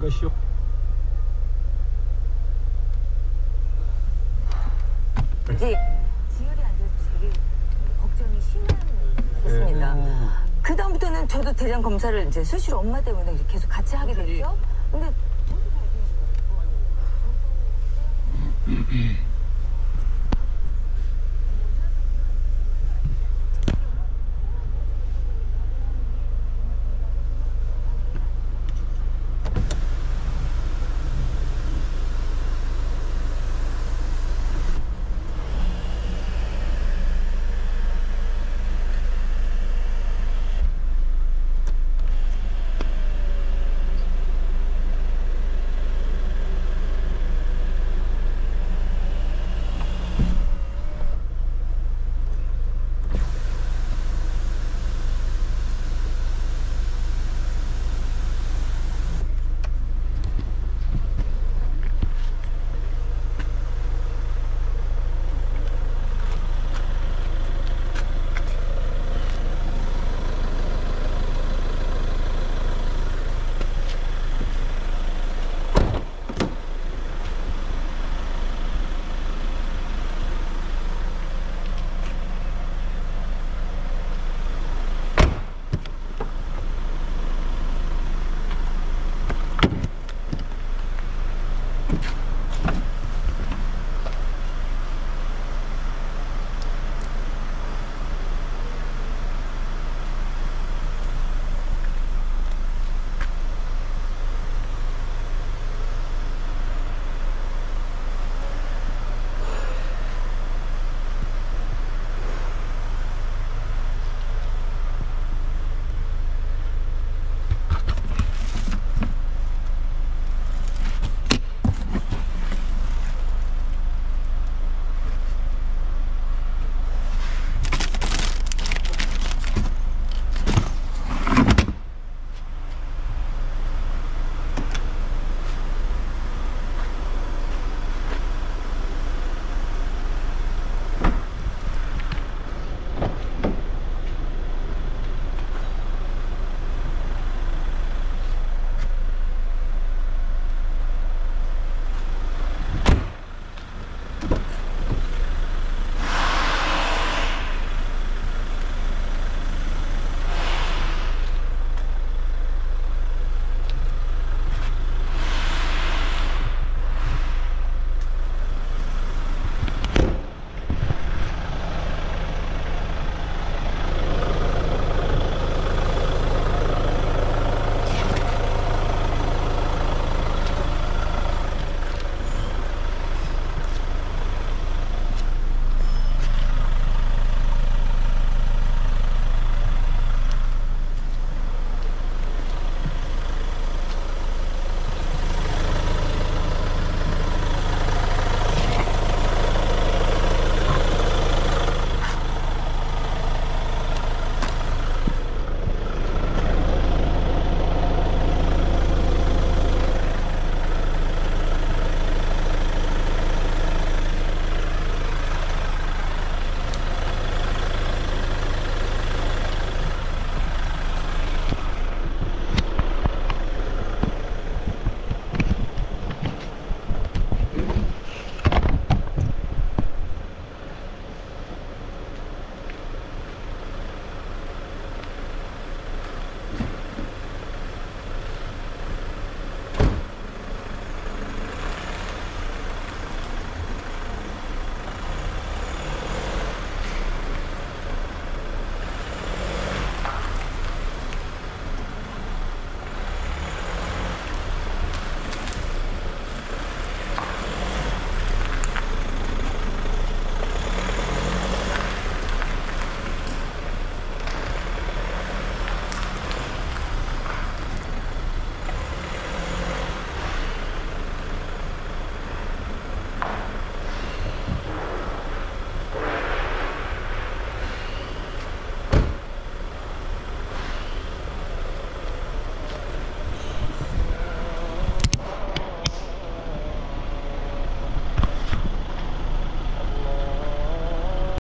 것이요. 이제 네. 지혈이 안 돼서 되게 걱정이 심했습니다. 네. 음. 그 다음부터는 저도 대장 검사를 이제 수시로 엄마 때문에 계속 같이 하게 됐죠. 네. 근데 저도 잘 되는 거예요.